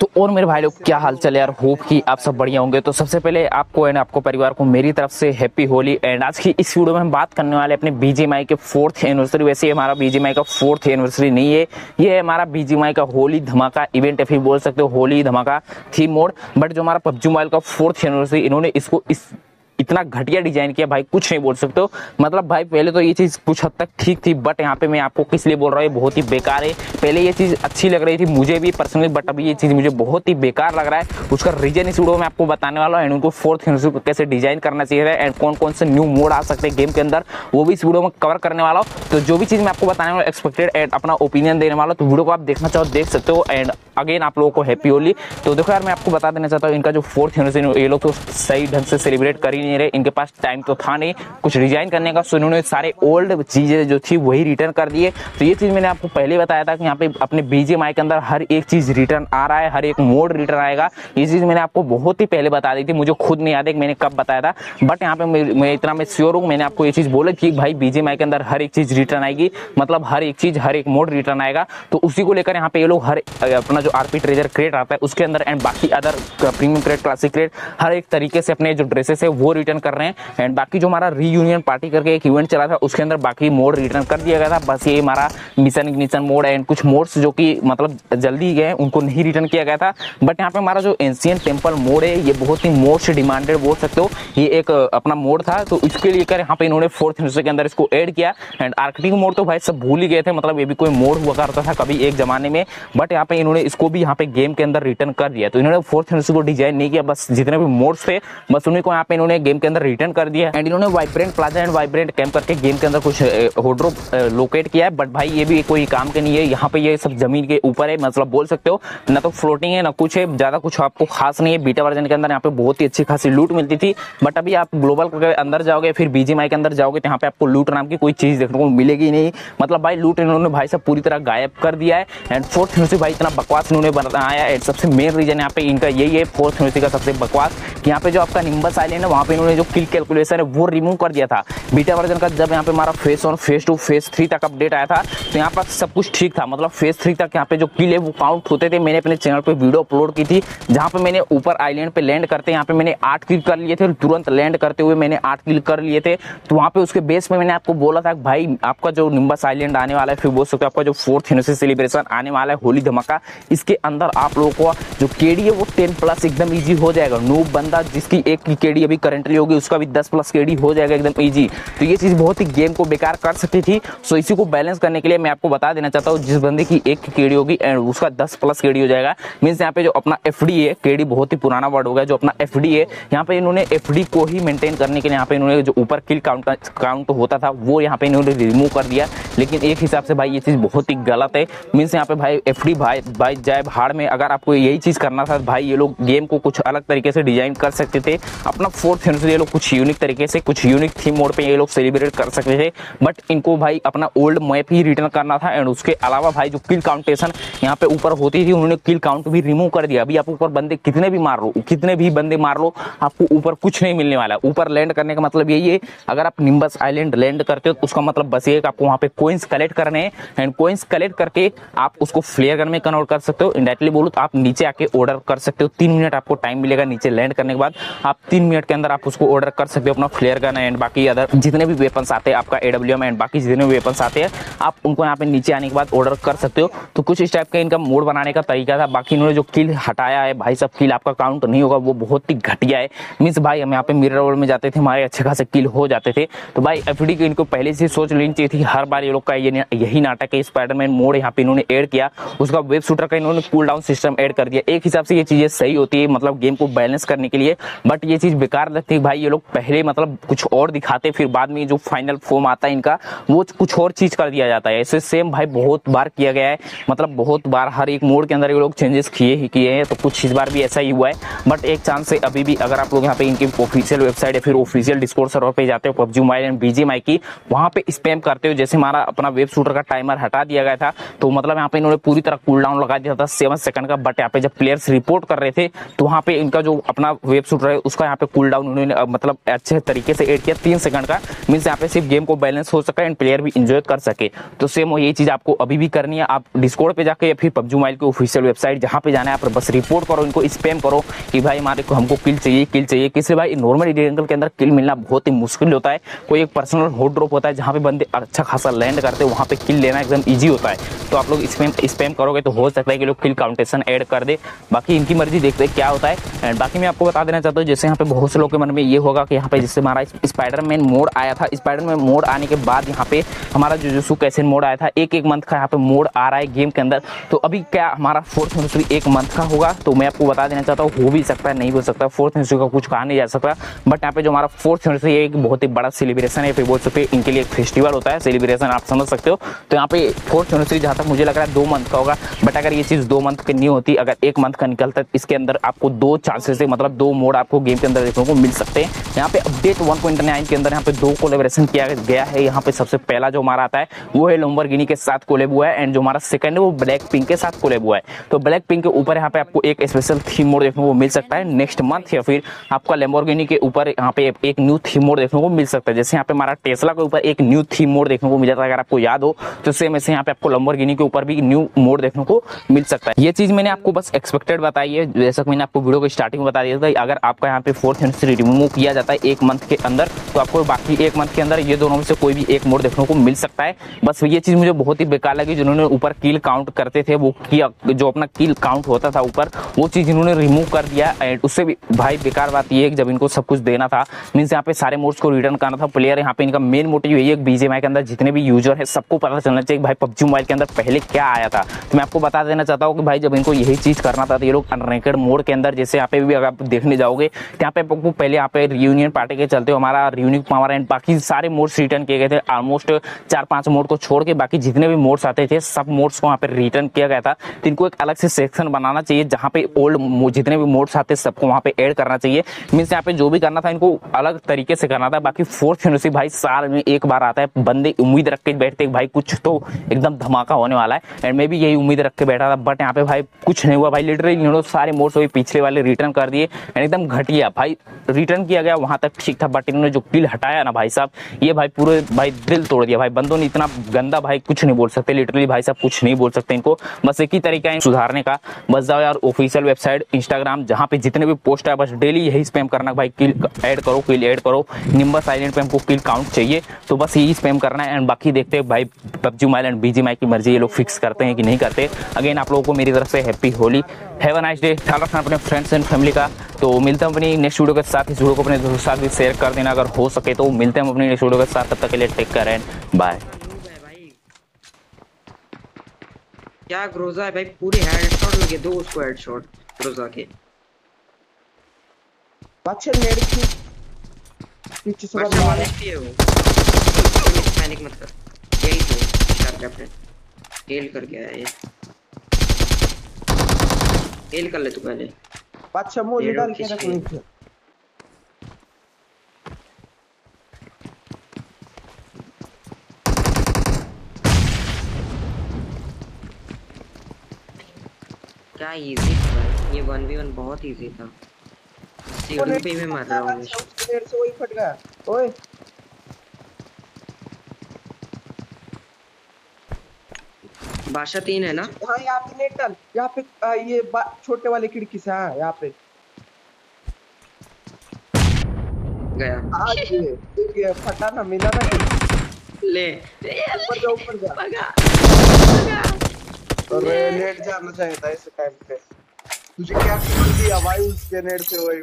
तो और मेरे भाई लोग क्या हाल चल यार? होप कि आप सब बढ़िया होंगे। तो सबसे पहले आपको एंड आपको परिवार को मेरी तरफ़ से हैप्पी होली। एंड आज की इस वीडियो में हम बात करने वाले अपने बीजीएमआई के फोर्थ एनिवर्सरी वैसे हमारा बीजीएमआई का फोर्थ एनिवर्सरी नहीं है। ये हमारा बीजीएमआई का होली धमाका इवेंट है फिर बोल सकते हो, होली धमाका थीम मोड बट जो हमारा पबजी मोबाइल का फोर्थ एनिवर्सरी इन्होंने इसको इस इतना घटिया डिज़ाइन किया, भाई कुछ नहीं बोल सकते हो। मतलब भाई, पहले तो ये चीज़ कुछ हद तक ठीक थी बट यहाँ पे मैं आपको किस लिए बोल रहा हूँ बहुत ही बेकार है। पहले ये चीज़ अच्छी लग रही थी मुझे भी पर्सनली बट अभी ये चीज़ मुझे बहुत ही बेकार लग रहा है। उसका रीजन इस वीडियो में आपको बताने वाला हूँ एंड उनको फोर्थ कैसे डिज़ाइन करना चाहिए एंड कौन कौन से न्यू मोड आ सकते हैं गेम के अंदर, वो भी इस वीडियो में कवर करने वाला हूँ। तो जो भी चीज़ मैं आपको बताने वाला एक्सपेक्टेड एंड अपना ओपिनियन देने वाला तो वीडियो को आप देखना चाहो, देख सकते हो एंड अगेन आप लोगों को हैप्पी होली। तो देखो यार, मैं आपको बता देना चाहता हूँ, इनका जो फोर्थ एनिवर्सरी ये लोग तो सही ढंग से सेलिब्रेट कर ही नहीं रहे। इनके पास टाइम तो था नहीं कुछ डिज़ाइन करने का। सो इन्होंने सारे ओल्ड चीज़ें जो थी, वही रिटर्न कर दिए। तो ये चीज़ मैंने आपको पहले बताया था कि यहाँ पे अपने बीजेएमआई के अंदर हर एक चीज़ रिटर्न आ रहा है, हर एक मोड रिटर्न आएगा। ये चीज़ मैंने आपको बहुत ही पहले बता दी थी, मुझे खुद नहीं याद है मैंने कब बताया था। बट यहाँ पे मैं इतना मैं श्योर हूँ, मैंने आपको ये चीज़ बोला कि भाई बीजेएमआई के अंदर हर एक चीज़ रिटर्न आएगी। मतलब हर एक चीज़, हर एक मोड रिटर्न आएगा। तो उसी को लेकर यहाँ पे ये लोग हर, अपना जो आरपी ट्रेजर क्रिएट आता है, उसके अंदर एंड बाकी other premium crate classic crate हर एक तरीके से अपने जो ड्रेसेस है, वो रिटर्न कर रहे हैं। एंड बाकी जो हमारा रीयूनियन पार्टी करके एक इवेंट चला था, उसके अंदर बाकी मोड रिटर्न कर दिया गया था। बस ये हमारा मिशन इग्निशन मोड एंड कुछ मोड्स जो कि मतलब जल्दी गए उनको नहीं रिटर्न किया गया था। बट यहाँ पे हमारा जो एंशियन टेंपल मोड है, ये बहुत ही मोस्ट डिमांडेड बोल सकते हो। ये एक अपना मोड था तो इसके लिए कर यहाँ पे इन्होंने फोर्थ हिस्से के अंदर इसको ऐड किया। एंड आर्कटिक मोड तो भाई सब भूल ही गए थे मतलब ये भी कोई मोड हुआ करता था कभी एक जमाने में। बट यहाँ पे इन्होंने इसको भी यहाँ पे गेम के अंदर रिटर्न कर दिया तो इन्होंने फोर्थ हिस्से को डिज़ाइन नहीं किया, बस जितने भी मोड्स थे, बस उन्हीं को यहाँ पे इन्होंने गेम के अंदर रिटर्न कर दिया एंड इन्होंने vibrant plaza and vibrant camp करके गेम के अंदर कुछ होड्रो लोकेट किया है। बट भाई, ये भी कोई काम के नहीं है। यहाँ पे ये सब ज़मीन के ऊपर है मतलब बोल सकते हो। ना तो फ्लोटिंग है, ना कुछ है, ज़्यादा कुछ आपको खास नहीं है। बीटा वर्जन के अंदर यहाँ पे बहुत ही अच्छी खासी लूट मिलती थी। बट अभी आप ग्लोबल के अंदर जाओगे, फिर बीजीएमआई के अंदर जाओगे तो यहाँ पे आपको लूट नाम की कोई चीज़ देखने को मिलेगी नहीं। मतलब भाई लूट इन्होंने भाई सब पूरी तरह गायब कर दिया है। एंड फोर्थ भाई इतना बकवास इन्होंने बनाया एंड सबसे मेन रीजन यहाँ पे इनका यही है फोर्थ यूनिवर्सिटी का सबसे बकवास। कि यहाँ पे जो आपका निम्बस आइलैंड है, वहाँ पे इन्होंने जो किल कैलकुलेशन है, वो रिमूव कर दिया था। बीटा वर्जन का जब यहाँ पे हमारा phase one phase two phase three तक अपडेट आया था तो यहाँ पर सब कुछ ठीक था। मतलब फेस थ्री तक यहाँ पे जो किल है, वो काउंट होते थे। मैंने अपने चैनल पे वीडियो अपलोड की थी, जहाँ पे मैंने ऊपर आइलैंड पे लैंड करते, यहाँ पे मैंने आठ किल कर लिए थे तुरंत लैंड करते हुए मैंने आठ किल कर लिए थे। तो वहाँ पे उसके बेस में मैंने आपको बोला था भाई, आपका जो निम्बस आइलैंड आने वाला है, फिर बोल सकते हो आपका जो फोर्थ यूनिवर्सिटी सेलिब्रेशन आने वाला है, होली धमाका इसके अंदर आप लोगों को जो केडी है वो टेन प्लस एकदम ईजी हो जाएगा। नूब बंदा जिसकी एक की केडी अभी करेंटली होगी, उसका भी दस प्लस केडी हो जाएगा एकदम ईजी तो ये चीज़ बहुत ही गेम को बेकार कर सकती थी। सो इसी को बैलेंस करने के लिए मैं आपको बता देना चाहता हूँ, जिस बंदे की एक की केडी होगी एंड उसका दस प्लस केडी हो जाएगा। मीन्स यहाँ पे जो अपना एफ़ है केडी बहुत ही पुराना वर्ड हो गया, जो अपना एफ़ है यहाँ पे इन्होंने एफडी को ही मेंटेन करने के लिए यहाँ पे इन्होंने जो ऊपर किल काउंट काउंट होता था, वो यहाँ पे इन्होंने रिमूव कर दिया। लेकिन एक हिसाब से भाई ये चीज़ बहुत ही गलत है। मीन्स यहाँ पे भाई एफ़ भाई भाई जाए भाड़ में, अगर आपको यही चीज़ करना था, भाई ये लोग गेम को कुछ अलग तरीके से डिज़ाइन कर सकते थे, अपना फोर्थ ये लोग कुछ यूनिक तरीके से, कुछ यूनिक थीम मोड पे ये लोग सेलिब्रेट कर सकते थे बट इनको भाई अपना ओल्ड मैप ही रिटर्न करना था एंड उसके अलावा भाई जो किल काउंटेशन यहाँ पे ऊपर होती थी, उन्होंने किल काउंट भी रिमूव कर दिया। अभी आप ऊपर बंदे कितने भी मार लो, कितने भी बंदे मार लो, आपको ऊपर कुछ नहीं मिलने वाला ऊपर लैंड करने का मतलब यही है, अगर आप निम्बस आइलैंड लैंड करते हो तो उसका मतलब बस ये आपको वहाँ पे कोइंस कलेक्ट करने हैं एंड कोइंस कलेक्ट करके आप उसको फ्लेयर गन में कन्वर्ट कर सकते हो। इंडायरेक्टली बोलो तो आप नीचे आके ऑर्डर कर सकते हो। तीन मिनट आपको टाइम मिलेगा नीचे लैंड करने के बाद। आप तीन मिनट के अंदर आप उसको ऑर्डर कर सकते हो अपना फ्लेयर गन एंड बाकी अदर जितने भी वेपन्स आते हैं, आपका एडब्ल्यू एंड बाकी जितने भी वेपन्स आते हैं, आप उनको यहाँ पे नीचे आने के बाद ऑर्डर कर सकते हो। तो कुछ इस टाइप का इनका मोड बनाने का तरीका था। बाकी इन्होंने जो किल हटाया है, भाई सब किल आपका काउंट नहीं होगा, वो बहुत ही घटिया है। मीन्स भाई हम यहाँ पे मिरर रोड में जाते थे, हमारे अच्छे खासे किल हो जाते थे। तो भाई एफ़ को इनको पहले से सोच लेनी चाहिए थी। हर बार ये लोग का ये यही नाटक है स्पाइडरमैन मोड यहाँ पे इन्होंने ऐड किया। उसका वेब शूटर का इन्होंने कूल डाउन सिस्टम ऐड कर दिया। एक हिसाब से ये चीज़ें सही होती है मतलब गेम को बैलेंस करने के लिए। बट ये चीज़ बेकार लगती है भाई, ये लोग पहले मतलब कुछ और दिखाते, फिर बाद में जो फाइनल फॉर्म आता है इनका, वो कुछ और चीज़ कर दिया जाता है। ऐसे सेम भाई, बहुत बार किया गया है। मतलब बहुत बार हर एक मोड के अंदर ये लोग चेंजेस किए ही किए हैं तो कुछ इस बार भी ऐसा ही हुआ है। बट एक चांस से अभी भी अगर आप लोग यहाँ पे इनकी ऑफिशियल वेबसाइट या फिर ऑफिशियल डिस्कोर्ड सर्वर पे जाते हो, पबजी मोबाइल एंड बीजीएमआई की, वहाँ पे स्पैम करते हो। जैसे हमारा अपना वेब शूटर का टाइमर हटा दिया गया था तो मतलब यहाँ पे इन्होंने पूरी तरह कूल डाउन लगा दिया। था सेवन सेकंड का बट यहाँ पे जब प्लेयर्स रिपोर्ट कर रहे थे तो वहाँ पे इनका जो अपना वेब शूटर है उसका यहाँ पे कूल डाउन उन्होंने मतलब अच्छे तरीके से एड किया तीन सेकंड का मीन्स यहाँ पे सिर्फ़ गेम को बैलेंस हो सका एंड प्लेयर भी इंजॉय कर सके। तो सेम ये चीज़ आपको अभी भी करनी है, आप डिस्कॉर्ड पे जाके या फिर पबजी मोबाइल के ऑफिशियल वेबसाइट जहाँ पे जाना है, आप बस रिपोर्ट करो, इनको स्पैम करो कि भाई हमारे को, हमको किल चाहिए किल चाहिए। किसी भाई नॉर्मल एंगल के अंदर किल मिलना बहुत ही मुश्किल होता है। कोई एक पर्सनल होट ड्रॉप होता है, जहाँ पे बंदे अच्छा खासा लैंड करते हैं, वहाँ पे किल लेना एकदम ईजी होता है। तो आप लोग स्पैम स्पैम करोगे तो हो सकता है कि लोग किल काउंटेशन ऐड कर दे। बाकी इनकी मर्ज़ी देखते क्या होता है। एंड बाकी मैं आपको बता देना चाहता हूँ, जैसे यहाँ पे बहुत से लोग के मन में ये होगा कि यहाँ पे जैसे हमारा स्पाइडरमैन मोड आया था। स्पाइडरमैन मोड आने के बाद यहाँ पे हमारा जो जो कैसे मोड आया था। एक एक मंथ का यहाँ पे मोड आ रहा है गेम के अंदर। तो अभी क्या हमारा फोर्थ एनिवर्सरी एक मंथ का होगा तो मैं आपको बता देना चाहता हूँ, हो भी सकता है, नहीं हो सकता। फोर्थ एनिवर्सरी का कुछ कहा नहीं जा सकता। बट यहाँ पे जो हमारा फोर्थ एनिवर्सरी एक बहुत ही बड़ा सेलिब्रेशन है। फिर बोल सकते इनके लिए एक फेस्टिवल होता है। सेलिब्रेशन आप समझ सकते हो। तो यहाँ पे फोर्थ एनिवर्सरी जहाँ तक मुझे लग रहा है, दो मंथ का होगा। बट अगर ये चीज़ दो मंथ की नहीं होती, अगर एक मंथ का निकलता है, इसके अंदर आपको दो चांसेस है मतलब दो मोड आपको गेम के अंदर देखने को मिल सकते हैं। यहाँ पे अपडेट 1.9 के अंदर यहाँ पे दो कोलेबरेशन किया गया है। यहाँ पे सबसे पहला जो हमारा आता है, वो है लोम्बरगिनी के साथ कोलेब हुआ है एंड जो हमारा सेकंड है, वो ब्लैक पिंक के साथ कोलेब हुआ है। तो ब्लैक पिंक के ऊपर यहाँ पे आपको एक स्पेशल थीम मोड देखने को मिल सकता है नेक्स्ट मंथ या फिर आपका लेम्बोर्गिनी के ऊपर यहाँ पे एक न्यू थीम मोड देखने को मिल सकता है। जैसे यहाँ पे हमारा टेस्ला के ऊपर एक न्यू थीम मोड देखने को मिल जाता है, अगर आपको याद हो तो सेम ऐसे यहाँ पे आपको लंबोर्गिनी के ऊपर भी न्यू मोड देखने को मिल सकता है। ये चीज़ मैंने आपको बस एक्सपेक्टेड बताई है, जैसा मैंने आपको वीडियो को स्टार्टिंग में बता दिया था अगर आपका यहाँ पे फोर्थ एनिवर्सरी रिमूव किया जाता है एक मंथ के अंदर तो आपको बाकी एक मंथ के अंदर ये दोनों में से कोई भी एक मोड देखने को मिल सकता है। बस ये चीज़ मुझे बहुत ही बेकार लगी, जिन्होंने ऊपर किल काउंट करते थे, वो किया, जो अपना किल काउंट होता था ऊपर, वो चीज़ इन्होंने रिमूव कर दिया एंड उससे भी भाई बेकार बात ये है जब इनको सब कुछ देना था मीन्स यहाँ पे सारे मोड्स को रिटर्न करना था प्लेयर यहाँ पे इनका मेन मोटिव यही है बीजेएमआई के अंदर जितने भी यूज़र है, सबको पता चलना चाहिए भाई पबजी मोबाइल के अंदर पहले क्या आया था। तो मैं आपको बता देना चाहता हूँ कि भाई जब इनको यही चीज़ करना था तो ये लोग अनरेकेड मोड के अंदर, जैसे यहाँ पे भी अगर आप देखने जाओगे, यहाँ पे आपको पहले यहाँ पे रियूनियन पार्टी के चलते हमारा रियूनिक पावर एंड बाकी सारे मोड्स रिटर्न किए गए थे। ऑलमोस्ट चार पाँच मोड को छोड़ के बाकी जितने भी मोड्स आते थे, सब मोड्स को वहाँ पे रिटर्न किया गया था। तो इनको एक अलग से सेक्शन बनाना चाहिए, जहाँ पे ओल्ड जितने भी मोड्स आते, सबको वहाँ पे ऐड करना चाहिए। मीन्स यहाँ पे जो भी करना था, इनको अलग तरीके से करना था। बाकी फोर्थ यूनिवर्सिटी भाई साल में एक बार आता है, बंदे उम्मीद रख के बैठते भाई कुछ तो एकदम धमाका होने वाला है। एंड मैं भी यही उम्मीद रख के बैठा था बट यहाँ पे भाई कुछ नहीं हुआ भाई लिटरली इन्होंने सारे मोड्स वही पिछले वाले रिटर्न कर दिए एंड एकदम घटिया। भाई रिटर्न किया गया, वहाँ तक ठीक था बट इन्होंने जो किल हटाया ना भाई साहब, ये भाई पूरे भाई दिल तोड़ दिया। भाई, बंदों ने इतना गंदा भाई कुछ नहीं बोल सकते लिटरली भाई साहब कुछ नहीं बोल सकते इनको। बस एक ही तरीका है सुधारने का। बस जाओ यार ऑफिशियल वेबसाइट इंस्टाग्राम जहाँ पे जितने भी पोस्ट है, बस डेली यही स्पैम करना भाई। किल ऐड करो किल ऐड करो। निम्बा साइलेंट पे हमको किल काउंट चाहिए तो बस यही स्पैम करना है। एंड बाकी देखते हैं भाई PUBG mobile and BG MI की मर्ज़ी, ये लोग फिक्स करते हैं कि नहीं करते। अगेन आप लोगों को मेरी तरफ़ से happy Holi. Have a nice day ख्याल रखना अपने फ्रेंड्स एंड फैमिली का। तो मिलते हैं अपनी नेक्स्ट वीडियो के साथ। इस वीडियो को अपने दोस्तों के साथ भी शेयर कर देना अगर हो सके तो। मिलते हैं अपनी नेक्स्ट वीडियो के साथ। तब तक के लिए टेक केयर एंड बाय क्या ग्रोजा है भाई? पूरे हेडशॉट लगे दो उसको हेडशॉट ग्रोजा के। बच्चे नेड की पीछे से बच्चा वाले रहा है। की है वो। पैनिक मत कर। यही तो शार्प कैप्टन हेल करके आया ये। हेल कर ले तू पहले। बच्चा मुँह ये लोग के रख? नीचे। क्या इजी था ये 1v1 बहुत इजी था। सीढ़ी पे मैं मर रहा हूँ। नेड से वही फट गया। ओए बादशाह तीन है ना? हाँ यहाँ पे नेट डाल यहाँ पे आ, ये छोटे वाले खिड़की से हाँ यहाँ पे। गया। आ ये फटा ना मिला ना। ले। ऊपर जा ऊपर जा। भगा। अरे नेट जाना चाहिए था इस टाइम पे। तुझे क्या कर दिया भाई उसके नेट से वही